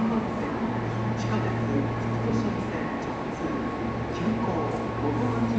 3番線地下鉄福都新線直通急行元町